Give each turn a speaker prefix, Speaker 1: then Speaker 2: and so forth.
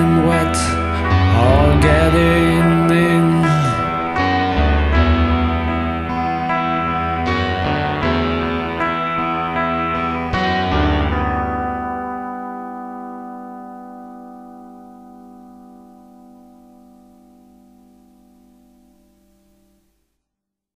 Speaker 1: And wet, all getting in